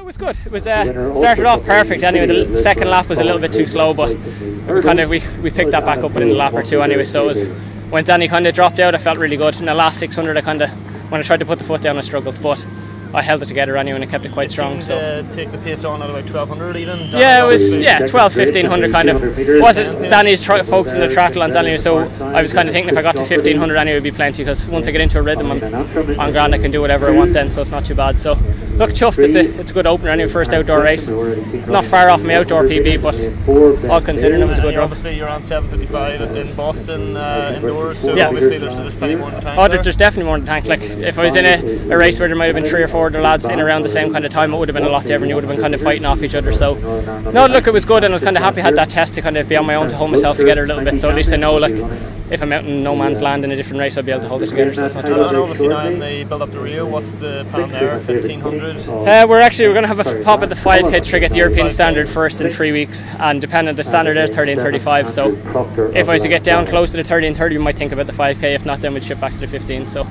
it was good. It was uh, started off perfect. Anyway, the second lap was a little bit too slow, but we kind of we, we picked that back up within a lap or two anyway. So it was when Danny kind of dropped out, I felt really good. In the last 600, I kind of when I tried to put the foot down, I struggled, but I held it together anyway and I kept it quite it strong. So uh, take the pace on at about 1200 even. yeah, it was yeah 12, 1500 kind of. Was it Danny's try, focusing the triathlons anyway? So I was kind of thinking if I got to 1500 anyway, it would be plenty because once I get into a rhythm, I'm on ground, I can do whatever I want then, so it's not too bad. So look, chuffed. It's a it's a good opener anyway, first outdoor race. Not far off my outdoor PB, but all considering it was a good run. Obviously, you're on 755 in Boston uh, indoors, so Yeah. obviously there's, there's plenty more in the tank. Oh, there. there- there's definitely more in the tank. Like if I was in a, a race where there might have been three or four of the lads in around the same kind of time, it would have been a lot different. You would have been kind of fighting off each other. So no, look, it was good, and I was kind of happy I had that test to kind of be on my own to hold myself together a little bit. So at least I know like if I'm out in no man's land in a different race, I'll be able to hold it together. So it's not too And, bad. and obviously now in the build up to Rio, what's the plan there? 1500? Uh, we're actually we're going to have a pop at the 5k to try to get the European standard first in three weeks, and depending on the standard is 30 and 35. So if I was to get down close to the 30 and 30, we might think about the 5k. If not, then we'd shift back to the 15. So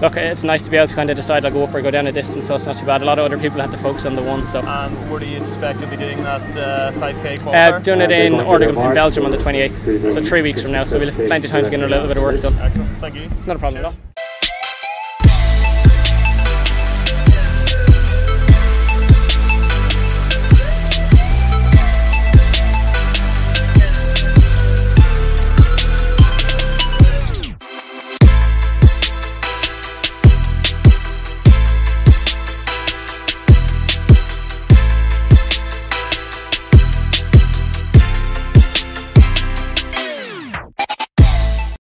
look, it's nice to be able to kind of decide I'll go up or go down a distance, so it's not too bad. A lot of other people have to focus on the one. So And where do you suspect you'll be doing that uh, 5k qualifier? uh, doing it in Oordegem in Belgium on the 28th, so three weeks from now. So we'll have plenty of time to get a little bit of work done. Excellent, thank you. Not a problem at all.